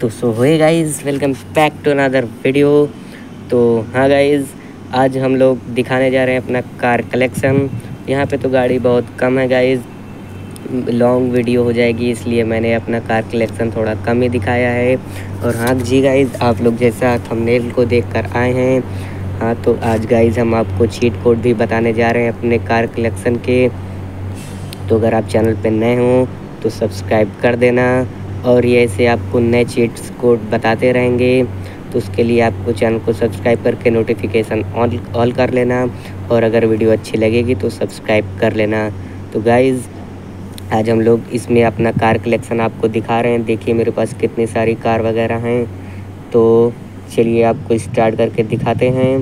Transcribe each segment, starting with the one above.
तो so hey guys welcome back to another video तो हाँ गाइज़ आज हम लोग दिखाने जा रहे हैं अपना कार कलेक्शन यहाँ पे तो गाड़ी बहुत कम है गाइज़ लॉन्ग वीडियो हो जाएगी, इसलिए मैंने अपना कार कलेक्शन थोड़ा कम ही दिखाया है. और हाँ जी गाइज़ आप लोग जैसा थंबनेल को देख कर आए हैं हाँ तो आज गाइज़ हम आपको चीट कोड भी बताने जा रहे हैं अपने कार कलेक्शन के. तो अगर आप चैनल पर नए हों तो सब्सक्राइब कर देना. और ये ऐसे आपको नए चीट्स कोड बताते रहेंगे तो उसके लिए आपको चैनल को सब्सक्राइब करके नोटिफिकेशन ऑन ऑल कर लेना और अगर वीडियो अच्छी लगेगी तो सब्सक्राइब कर लेना। तो गाइज़ आज हम लोग इसमें अपना कार कलेक्शन आपको दिखा रहे हैं। देखिए मेरे पास कितनी सारी कार वगैरह हैं। तो चलिए आपको स्टार्ट करके दिखाते हैं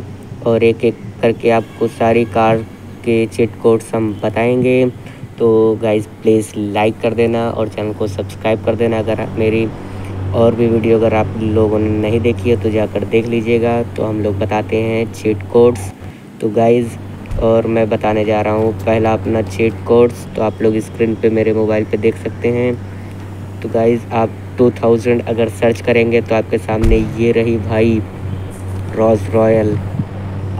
और एक एक करके आपको सारी कार के चिट कोड्स हम बताएँगे। तो गाइज़ प्लीज़ लाइक कर देना और चैनल को सब्सक्राइब कर देना अगर आप मेरी और भी वीडियो अगर आप लोगों ने नहीं देखी है तो जाकर देख लीजिएगा। तो हम लोग बताते हैं चीट कोड्स तो गाइज़ और मैं बताने जा रहा हूँ, पहला अपना चीट कोड्स तो आप लोग स्क्रीन पे मेरे मोबाइल पे देख सकते हैं। तो गाइज़ आप 2000 अगर सर्च करेंगे तो आपके सामने ये रही भाई रॉस रॉयल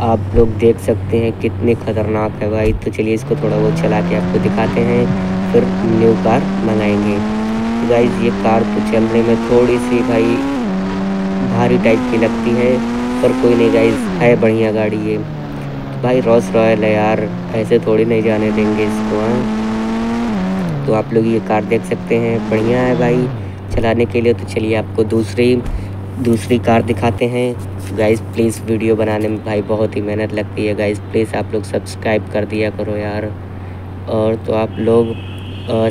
आप लोग देख सकते हैं कितने ख़तरनाक है भाई। तो चलिए इसको थोड़ा बहुत चला के आपको दिखाते हैं, फिर न्यू कार मंगाएँगे तो गाइज़ ये कार तो चलने में थोड़ी सी भाई भारी टाइप की लगती है, पर कोई नहीं गाइज़ है बढ़िया गाड़ी ये। तो भाई रॉस रॉयल है यार ऐसे थोड़ी नहीं जाने देंगे इसको हाँ। तो आप लोग ये कार देख सकते हैं, बढ़िया है भाई। चलाने के लिए तो चलिए आपको दूसरी दूसरी कार दिखाते हैं। गाइस प्लीज़ वीडियो बनाने में भाई बहुत ही मेहनत लगती है गाइस प्लीज़ आप लोग सब्सक्राइब कर दिया करो यार। और तो आप लोग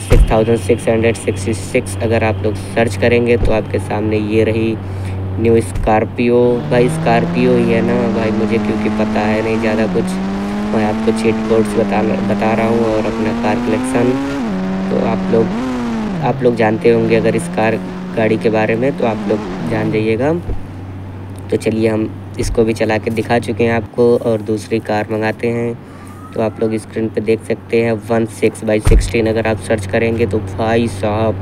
six thousand six hundred sixty six अगर आप लोग सर्च करेंगे तो आपके सामने ये रही न्यू स्कॉर्पियो भाई स्कॉर्पियो ही है ना भाई, मुझे क्योंकि पता है, नहीं ज़्यादा कुछ। मैं आपको चीट कोड्स बता बता रहा हूँ और अपना कार कलेक्शन तो आप लोग आप लोग जानते होंगे अगर इस कार गाड़ी के बारे में तो आप लोग जान जाइएगा। तो चलिए हम इसको भी चला के दिखा चुके हैं आपको और दूसरी कार मंगाते हैं। तो आप लोग स्क्रीन पे देख सकते हैं वन सिक्स बाई सिक्सटीन अगर आप सर्च करेंगे तो भाई साहब,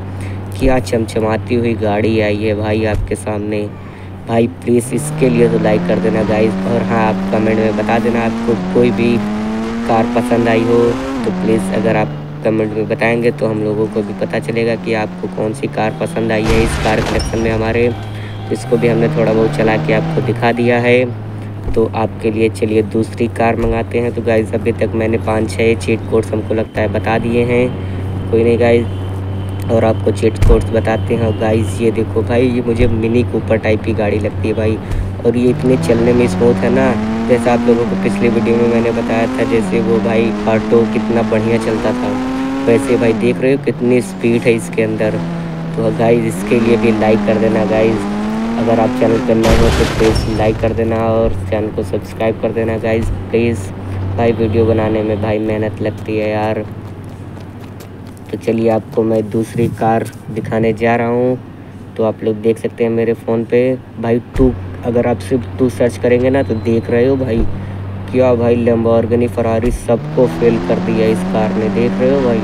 क्या चमचमाती हुई गाड़ी आई है भाई आपके सामने। भाई प्लीज़ इसके लिए तो लाइक कर देना गाइस और हाँ आप कमेंट में बता देना आपको कोई भी कार पसंद आई हो। तो प्लीज़ अगर आप कमेंट में बताएँगे तो हम लोगों को भी पता चलेगा कि आपको कौन सी कार पसंद आई है इस कार कलेक्शन में हमारे। इसको भी हमने थोड़ा बहुत चला के आपको दिखा दिया है। तो आपके लिए चलिए दूसरी कार मंगाते हैं। तो गाइज़ अभी तक मैंने पाँच छः चीट कोड्स हमको लगता है बता दिए हैं। कोई नहीं गाइज़ और आपको चीट कोड्स बताते हैं। गाइज़ ये देखो भाई, ये मुझे मिनी कूपर टाइप की गाड़ी लगती है भाई। और ये इतने चलने में स्मूथ है ना, जैसा आप लोगों को पिछले वीडियो में मैंने बताया था, जैसे वो भाई ऑटो कितना बढ़िया चलता था। वैसे भाई देख रहे हो कितनी स्पीड है इसके अंदर। तो गाइज़ इसके लिए भी लाइक कर देना गाइज़ अगर आप चैनल पर नए हो तो प्लीज़ लाइक कर देना और चैनल को सब्सक्राइब कर देना गाइज़ प्लीज़ भाई, वीडियो बनाने में भाई मेहनत लगती है यार। तो चलिए आपको मैं दूसरी कार दिखाने जा रहा हूँ। तो आप लोग देख सकते हैं मेरे फ़ोन पे। भाई टू अगर आप सिर्फ़ टू सर्च करेंगे ना तो देख रहे हो भाई। क्या भाई लम्बोर्गनी फरारी सबको फेल कर दिया इस कार ने। देख रहे हो भाई?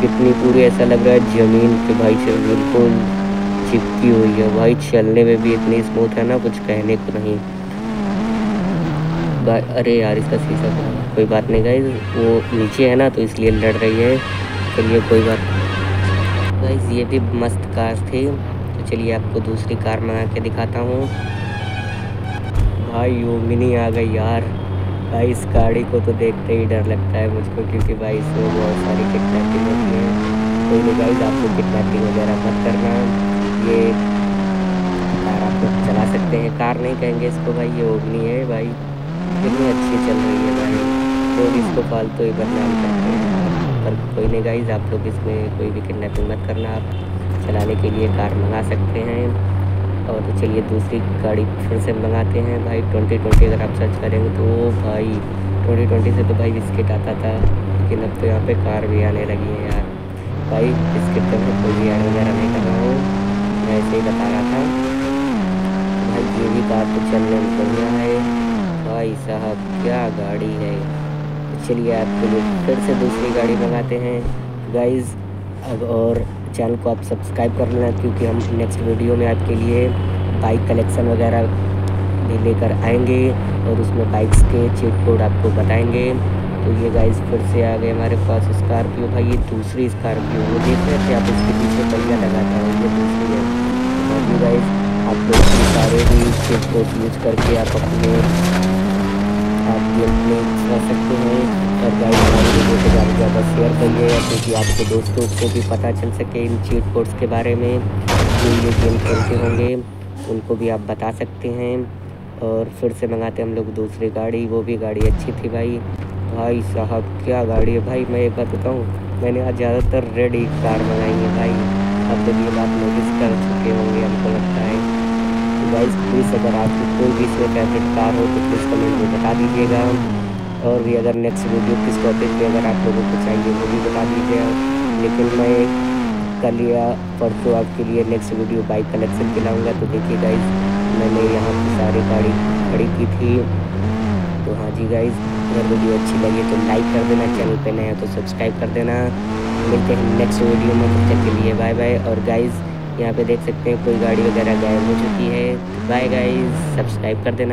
कितनी पूरी ऐसा लग रहा है ज़मीन के भाई से बिल्कुल। चिपकी हुई है। भाई, चलने में भी इतनी स्मूथ है ना, कुछ कहने को नहीं। अरे यार, इसका शीशा कोई बात नहीं गाइज़ वो नीचे है ना तो इसलिए लड़ रही है। चलिए, कोई बात गाइज़ ये भी मस्त कार थी। तो चलिए, आपको दूसरी कार मंगा के दिखाता हूँ। भाई, वो मिनी आ गई यार। भाई, इस गाड़ी को तो देखते ही डर लगता है मुझको, क्योंकि भाई, इसमें बहुत सारी किडनैपिंग होती है। कोई नहीं गाइज़ आपको किडनैपिंग वगैरह मत करना। ये कार आप चला सकते हैं। कार नहीं कहेंगे इसको भाई, ये ओगनी है भाई। कितनी अच्छी चल रही है भाई। लोग इसको फालतू ही बदनाम करते हैं। पर कोई नहीं गाइज़ आप लोग इसमें कोई भी किडनेपिंग मत करना। आप चलाने के लिए कार मंगा सकते हैं। और तो चलिए दूसरी गाड़ी फिर से मंगाते हैं भाई। ट्वेंटी ट्वेंटी अगर आप सर्च करेंगे तो भाई, ट्वेंटी ट्वेंटी से तो भाई बिस्किट आता था। लेकिन अब तो यहाँ पे कार भी आने लगी है यार। भाई बिस्किट मैं कोई भी ऐड वगैरह नहीं कर रहा हूँ। मैं ऐसे ही बता रहा था। भाई, ये भी कार तो चलने में बढ़िया है। भाई साहब, क्या गाड़ी है। चलिए, आपके लिए फिर से दूसरी गाड़ी मंगाते हैं। गाइज़ अब और चैनल को आप सब्सक्राइब कर लेना, क्योंकि हम नेक्स्ट वीडियो में आपके लिए बाइक कलेक्शन वगैरह भी लेकर आएँगे और उसमें बाइक्स के चेक कोड आपको बताएँगे। तो ये गाइस फिर से आ गए हमारे पास स्कॉर्पियो भाई, ये दूसरी स्कॉर्पियो वो देख रहे थे आप इसके पीछे पहिया लगाता है, ये दूसरी है। तो गाइस आप लोग सारे भी चेक कोड यूज़ करके आप अपने, आप गेम प्ले कर सकते हैं। और गाइस हमारे वीडियो को ज़्यादा से ज़्यादा शेयर करिए क्योंकि आपके दोस्तों को भी पता चल सके इन चीट कोड्स के बारे में, जो ये गेम खेलते होंगे। उनको भी आप बता सकते हैं। और फिर से मंगाते हम लोग दूसरी गाड़ी, वो भी गाड़ी अच्छी थी भाई। भाई साहब, क्या गाड़ी है भाई, मैं एक बात बताऊँ, मैंने आज ज़्यादातर रेड ही कार मंगाई है भाई। अब जब ये बात नोटिस कर चुके होंगे। तो गाइस प्लीज़ अगर आपकी कोई भी इसमें फेवरेट कार हो तो प्लीज़ कमेंट में बता दीजिएगा। और भी अगर नेक्स्ट वीडियो किस टॉपिक पे अगर आप लोगों को चाहिए, वो भी बता दीजिएगा। लेकिन मैं कल या परसों आपके लिए नेक्स्ट वीडियो बाइक कलेक्शन के लाऊँगा। तो देखिए गाइज़ मैंने यहाँ की सारी गाड़ी खड़ी की थी। तो हाँ जी गाइज़ अगर वीडियो अच्छी लगी तो लाइक कर देना चैनल पे नया तो सब्सक्राइब कर देना। मिलते हैं नेक्स्ट वीडियो में, तब तक के लिए बाय बाय और गाइज़ यहाँ पे देख सकते हैं, कोई गाड़ी वगैरह गायब हो चुकी है। बाय गाइज़ सब्सक्राइब कर देना।